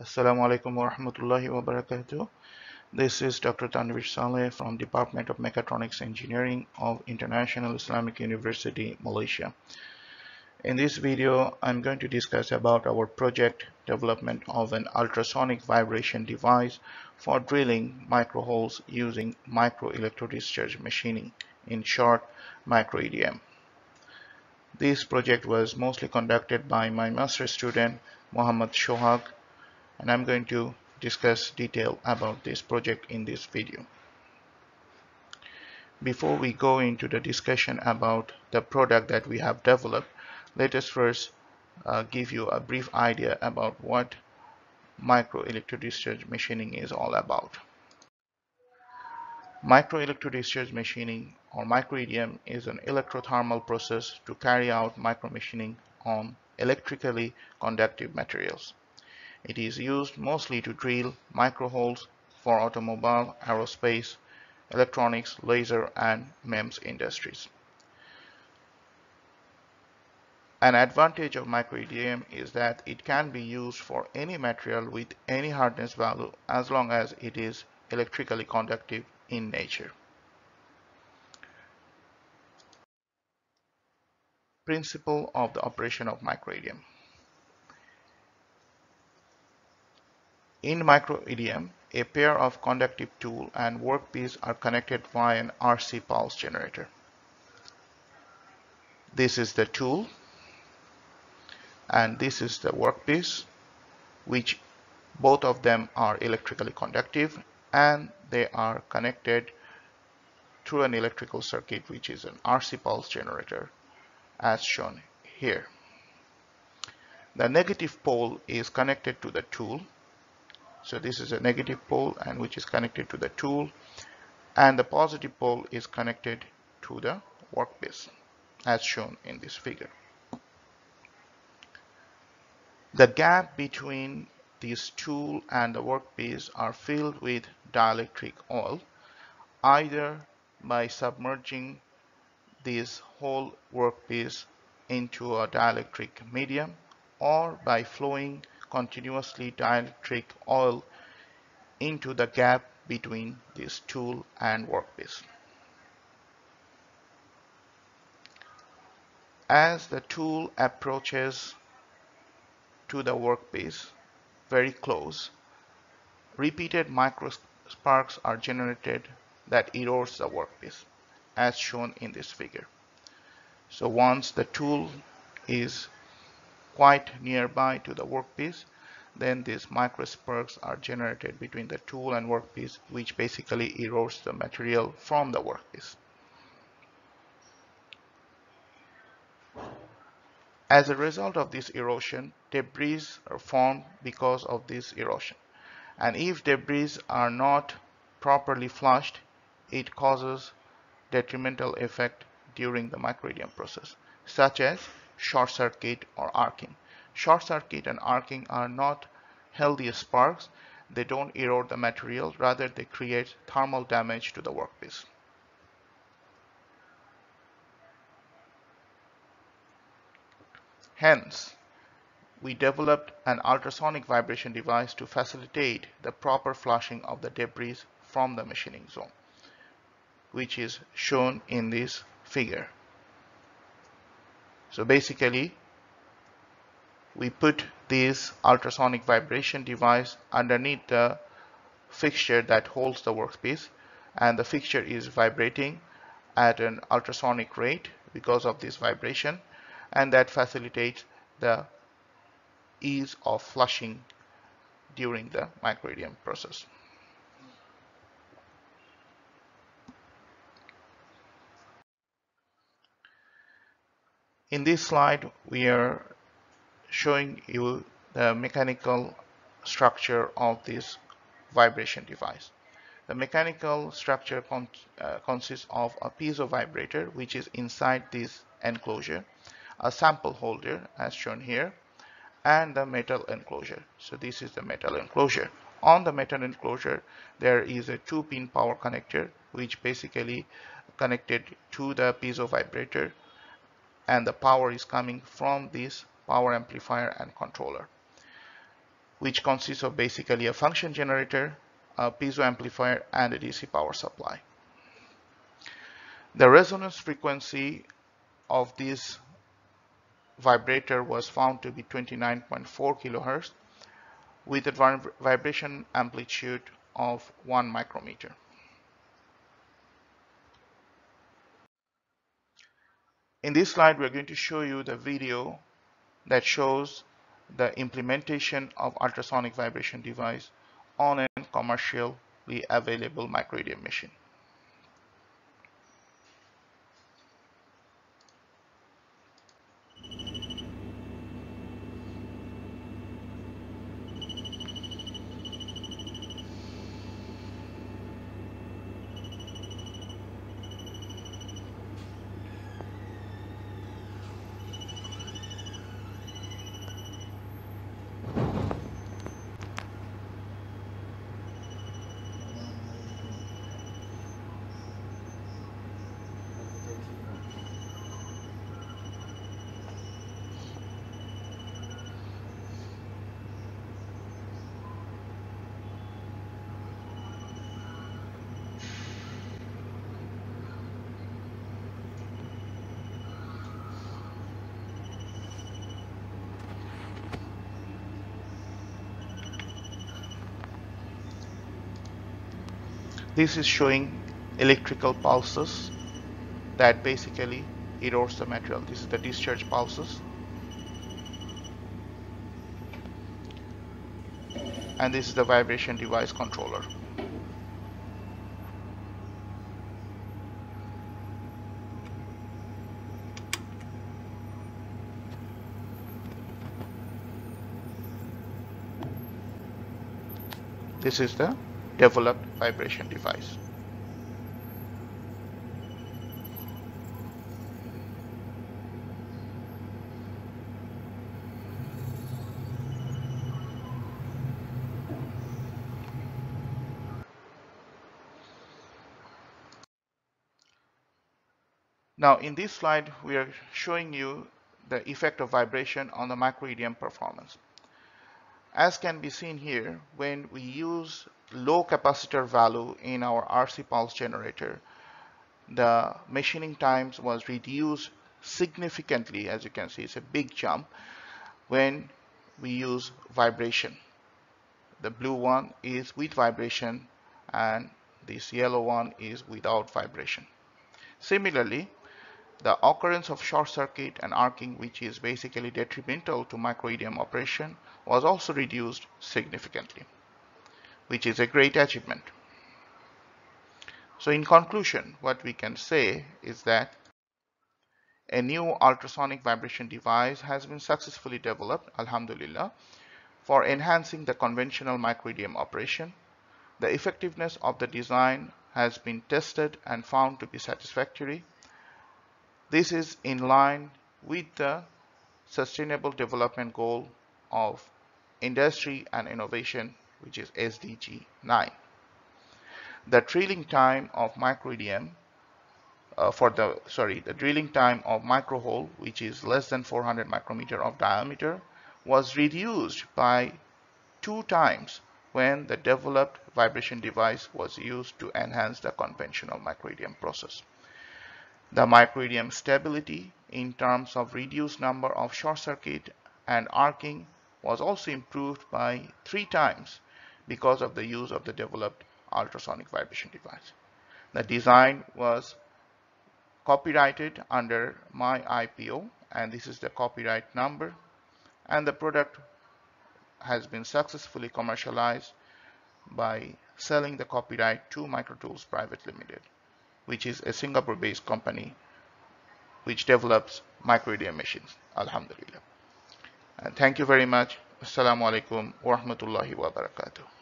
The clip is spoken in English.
Assalamu alaikum wa rahmatullahi wa barakatuh. This is Dr. Tanveer Saleh from Department of Mechatronics Engineering of International Islamic University, Malaysia. In this video, I'm going to discuss about our project development of an ultrasonic vibration device for drilling microholes using microelectrodischarge machining, in short, micro-EDM. This project was mostly conducted by my master student, Muhammad Shohag, and I'm going to discuss detail about this project in this video. Before we go into the discussion about the product that we have developed, let us first uh, give you a brief idea about what microelectrodischarge machining is all about. Microelectrodischarge machining or micro-EDM is an electrothermal process to carry out micromachining on electrically conductive materials. It is used mostly to drill microholes for automobile, aerospace, electronics, laser, and MEMS industries. An advantage of micro-EDM is that it can be used for any material with any hardness value as long as it is electrically conductive in nature. Principle of the operation of micro-EDM. In micro-EDM, a pair of conductive tool and workpiece are connected via an RC pulse generator. This is the tool and this is the workpiece which both of them are electrically conductive and they are connected through an electrical circuit which is an RC pulse generator as shown here. The negative pole is connected to the tool so this is a negative pole and which is connected to the tool and the positive pole is connected to the workpiece as shown in this figure. The gap between this tool and the workpiece are filled with dielectric oil either by submerging this whole workpiece into a dielectric medium or by flowing continuously dielectric oil into the gap between this tool and workpiece. As the tool approaches to the workpiece very close, repeated micro sparks are generated that erodes the workpiece as shown in this figure. So once the tool is quite nearby to the workpiece then these microsparks are generated between the tool and workpiece which basically erodes the material from the workpiece. As a result of this erosion, debris are formed because of this erosion. And if debris are not properly flushed, it causes detrimental effect during the micro-EDM process, such as short circuit or arcing. Short circuit and arcing are not healthy sparks. They don't erode the material, rather they create thermal damage to the workpiece. Hence, we developed an ultrasonic vibration device to facilitate the proper flushing of the debris from the machining zone, which is shown in this figure. So basically, we put this ultrasonic vibration device underneath the fixture that holds the workpiece and the fixture is vibrating at an ultrasonic rate because of this vibration and that facilitates the ease of flushing during the micro-EDM process. In this slide, we are showing you the mechanical structure of this vibration device. The mechanical structure con uh, consists of a piezo vibrator which is inside this enclosure, a sample holder as shown here, and the metal enclosure. So this is the metal enclosure. On the metal enclosure, there is a two-pin power connector which basically connected to the piezo vibrator and the power is coming from this power amplifier and controller. which consists of basically a function generator, a piezo amplifier, and a DC power supply. The resonance frequency of this vibrator was found to be 29.4 kilohertz with a vibration amplitude of 1 micrometer. In this slide, we're going to show you the video that shows the implementation of ultrasonic vibration device on a commercially available microEDM machine. This is showing electrical pulses that basically erodes the material. This is the discharge pulses. And this is the vibration device controller. This is the developed vibration device. Now in this slide we are showing you the effect of vibration on the microEDM performance. As can be seen here, when we use low capacitor value in our RC pulse generator, the machining times was reduced significantly, as you can see, it's a big jump when we use vibration. The blue one is with vibration and this yellow one is without vibration. Similarly, the occurrence of short circuit and arcing, which is basically detrimental to microEDM operation, was also reduced significantly, which is a great achievement. So in conclusion, what we can say is that a new ultrasonic vibration device has been successfully developed, alhamdulillah, for enhancing the conventional microEDM operation. The effectiveness of the design has been tested and found to be satisfactory this is in line with the Sustainable Development Goal of Industry and Innovation, which is SDG 9. The drilling time of microEDM uh, for the sorry the drilling time of micro hole which is less than 400 micrometer of diameter was reduced by two times when the developed vibration device was used to enhance the conventional microEDM process. The microEDM stability in terms of reduced number of short circuit and arcing was also improved by three times because of the use of the developed ultrasonic vibration device. The design was copyrighted under MyIPO and this is the copyright number and the product has been successfully commercialized by selling the copyright to Microtools Private Limited which is a Singapore-based company which develops microEDM machines. Alhamdulillah. And thank you very much. Assalamu alaikum wa rahmatullahi wa barakatuh.